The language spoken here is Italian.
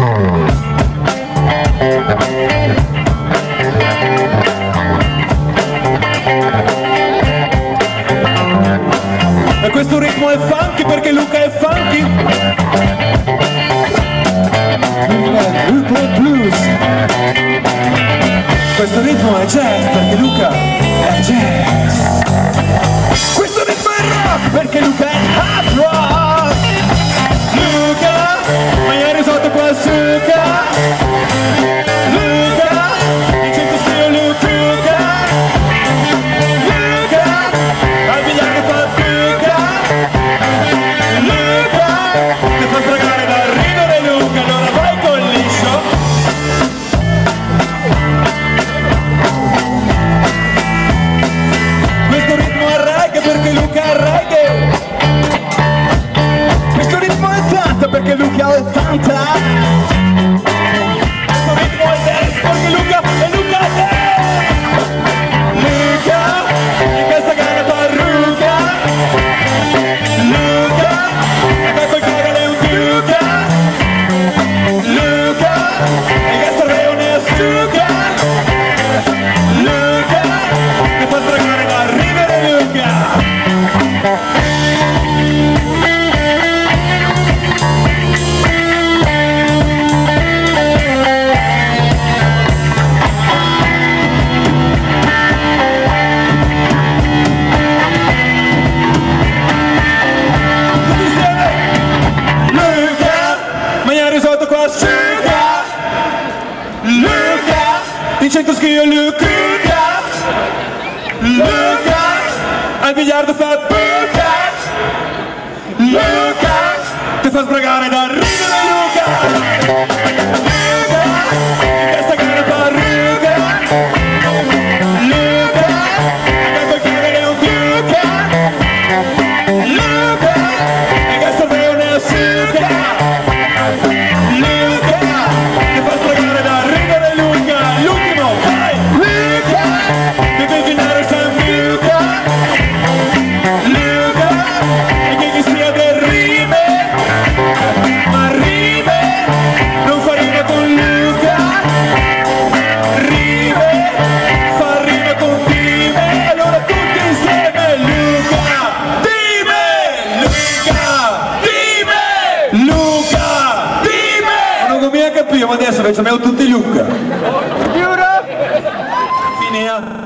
E questo ritmo è funky perché Luca è funky. Questo ritmo è jazz perché Luca è jazz. Questo ritmo è rap perché Luca è los chicas Lucas Dicen que os guío Lucas Lucas Al billar de fat Lucas Lucas Te fas bregar en arriba de Lucas Lucas adesso perché abbiamo tutti Luca. Finea.